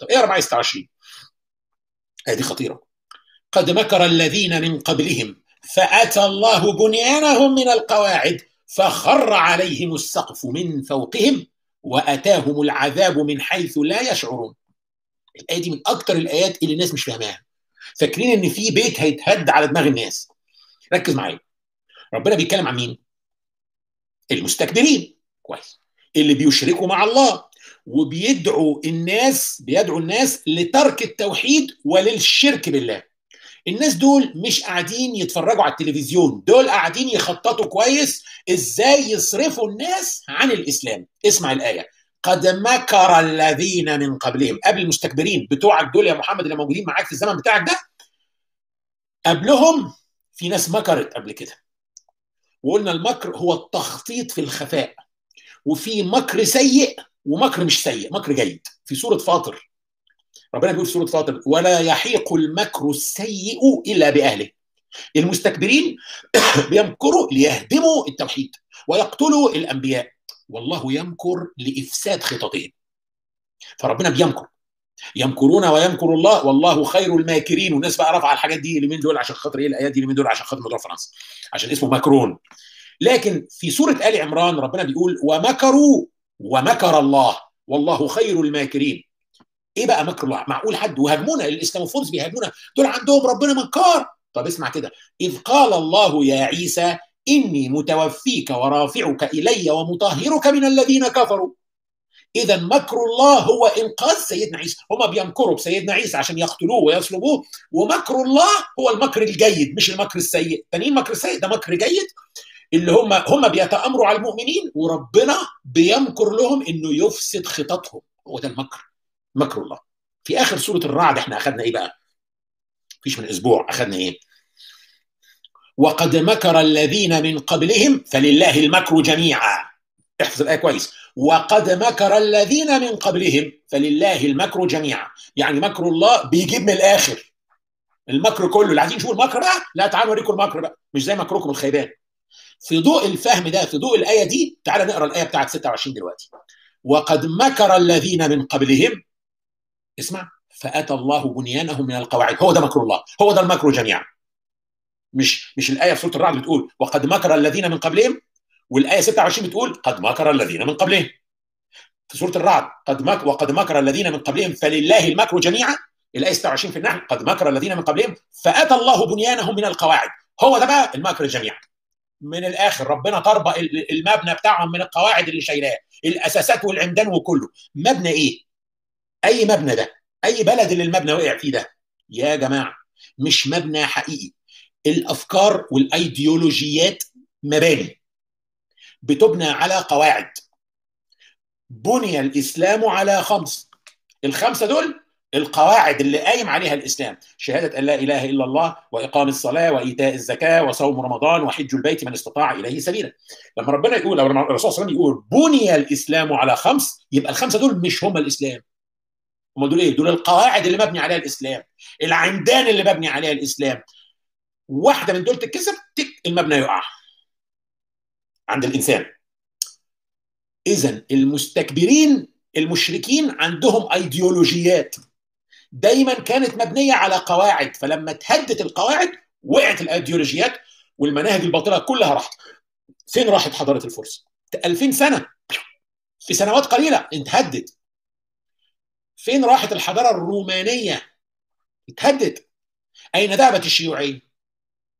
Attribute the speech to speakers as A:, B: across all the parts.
A: طب اقرا معايا 26 هذه خطيرة. قد مكر الذين من قبلهم فأتى الله بنيانهم من القواعد فخر عليهم السقف من فوقهم وأتاهم العذاب من حيث لا يشعرون. الآية دي من أكتر الآيات اللي الناس مش فاهماها. فاكرين إن في بيت هيتهد على دماغ الناس. ركز معايا. ربنا بيتكلم عن مين؟ المستكبرين. كويس. اللي بيشركوا مع الله. وبيدعوا الناس بيدعوا الناس لترك التوحيد وللشرك بالله. الناس دول مش قاعدين يتفرجوا على التلفزيون دول قاعدين يخططوا كويس إزاي يصرفوا الناس عن الإسلام. اسمع الآية. قد مكر الذين من قبلهم. قبل المستكبرين بتوعك دول يا محمد اللي موجودين معاك في الزمن بتاعك ده قبلهم في ناس مكرت قبل كده. وقلنا المكر هو التخطيط في الخفاء. وفي مكر سيء ومكر مش سيء مكر جيد. في سورة فاطر. ربنا بيقول في سورة فاطر ولا يحيق المكر السيء إلا بأهله. المستكبرين بيمكروا ليهدموا التوحيد ويقتلوا الأنبياء. والله يمكر لإفساد خططهم. فربنا بيمكر. يمكرون ويمكر الله. والله خير الماكرين. والناس بقى رافعة الحاجات دي اليومين دول عشان خاطر إيه؟ الآيات دي اليومين دول عشان خاطر موضوع فرنسا. عشان اسمه ماكرون. لكن في سورة آل عمران ربنا بيقول ومكروا ومكر الله. والله خير الماكرين. إيه بقى مكر الله؟ معقول حد؟ وهاجمونا الإسلاموفونز بيهاجمونا. دول عندهم ربنا مكار طب اسمع كده. إذ قال الله يا عيسى إني متوفيك ورافعك إلي ومطهرك من الذين كفروا. إذا مكر الله هو إنقاذ سيدنا عيسى. هم بيمكروا بسيدنا عيسى عشان يقتلوه ويصلبوه. ومكر الله هو المكر الجيد مش المكر السيء. تانيين مكر السيء ده مكر جيد. اللي هم هم بيتأمروا على المؤمنين وربنا بيمكر لهم إنه يفسد خططهم. هو ده المكر. مكر الله. في آخر سورة الرعد إحنا أخذنا إيه بقى؟ فيش من أسبوع. أخذنا إيه؟ وقد مكر الذين من قبلهم فلله المكر جميعا. احفظ الآية كويس. وقد مكر الذين من قبلهم فلله المكر جميعا. يعني مكر الله بيجيب من الآخر. المكر كله. اللي عايزين يشوفوا المكر بقى لا تعالوا اوريكم المكر بقى. مش زي مكركم الخيبان. في ضوء الفهم ده في ضوء الآية دي تعال نقرأ الآية بتاعت 26 دلوقتي. وقد مكر الذين من قبلهم. اسمع. فأتى الله بنيانهم من القواعد. هو ده مكر الله. هو ده المكر جميعا. مش مش الآية في سورة الرعد بتقول وقد مكر الذين من قبلهم والآية 26 بتقول قد مكر الذين من قبلهم. في سورة الرعد قد مك وقد مكر الذين من قبلهم فلله المكر جميعا. الآية 26 في النحل قد مكر الذين من قبلهم فأتى الله بنيانهم من القواعد. هو ده بقى المكر جميعا. من الآخر ربنا طربق المبنى بتاعهم من القواعد اللي شايلاه الأساسات والعمدان وكله. مبنى إيه؟ أي مبنى ده؟ أي بلد اللي المبنى وقع فيه ده؟ يا جماعة مش مبنى حقيقي. الأفكار والأيديولوجيات مباني. بتبنى على قواعد. بني الإسلام على خمس. الخمسة دول القواعد اللي قايم عليها الإسلام. شهادة أن لا إله إلا الله وإقام الصلاة وإيتاء الزكاة وصوم رمضان وحج البيت من استطاع إليه سبيلا. لما ربنا يقول أو الرسول صلى الله عليه وسلم يقول بني الإسلام على خمس يبقى الخمسة دول مش هم الإسلام. هم دول إيه؟ دول القواعد اللي مبني عليها الإسلام. العمدان اللي مبني عليها الإسلام. واحدة من دول تتكسر تك المبنى يقع عند الإنسان. اذا المستكبرين المشركين عندهم أيديولوجيات. دايما كانت مبنية على قواعد فلما اتهدت القواعد وقعت الأيديولوجيات والمناهج الباطلة كلها راحت. فين راحت حضارة الفرس؟ 2000 سنة. في سنوات قليلة اتهدت فين راحت الحضارة الرومانية؟ اتهدت أين ذهبت الشيوعية؟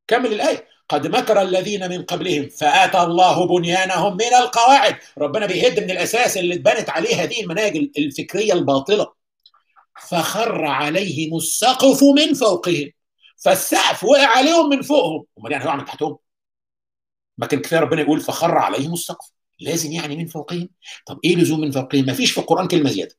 A: كمل الآية. قد مكر الذين من قبلهم فآتى الله بنيانهم من القواعد. ربنا بيهد من الأساس اللي اتبنت عليه هذه المناهج الفكرية الباطلة. فخر عليهم السقف من فوقهم فالسقف وقع عليهم من فوقهم. امال يعني هيقع من تحتهم؟ ما كان كفاية ربنا يقول فخر عليهم السقف. لازم يعني من فوقهم. طب إيه لزوم من فوقهم؟ ما فيش في القرآن كلمة زيادة.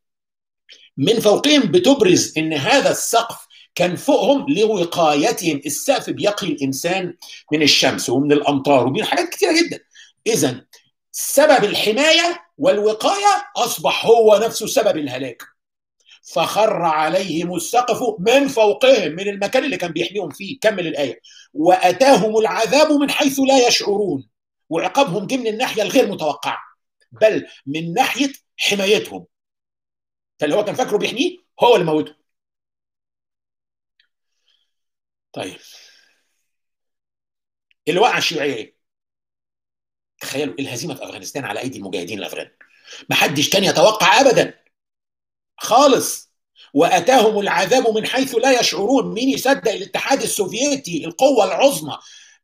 A: من فوقهم بتبرز إن هذا السقف كان فوقهم لوقايتهم. السقف بيقي الإنسان من الشمس ومن الأمطار ومن حاجات كثيره جدا. اذا سبب الحماية والوقاية أصبح هو نفسه سبب الهلاك. فخر عليهم السقف من فوقهم من المكان اللي كان بيحميهم فيه كمل الآية. وأتاهم العذاب من حيث لا يشعرون. وعقابهم جه من الناحية الغير متوقعة بل من ناحية حمايتهم. فاللي هو كان فاكره بيحميه هو اللي موته. طيب. اللي وقع الشيوعية إيه؟ تخيلوا الهزيمة في أفغانستان على أيدي المجاهدين الأفغان. ما حدش كان يتوقع ابدا خالص. وأتاهم العذاب من حيث لا يشعرون. مين يصدق الاتحاد السوفيتي؟ القوة العظمى.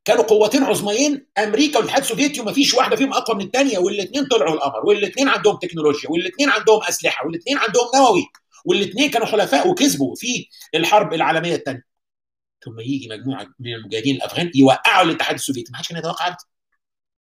A: كانوا قوتين عظميين. أمريكا والاتحاد السوفيتي وما فيش واحدة فيهم أقوى من الثانية والاثنين طلعوا القمر. والاثنين عندهم تكنولوجيا. والاثنين عندهم أسلحة. والاثنين عندهم نووي والاثنين كانوا حلفاء وكسبوا في الحرب العالمية الثانية ثم يجي مجموعة من المجاهدين الأفغان يوقعوا الاتحاد السوفيتي. ما حدش كان يتوقع ابدا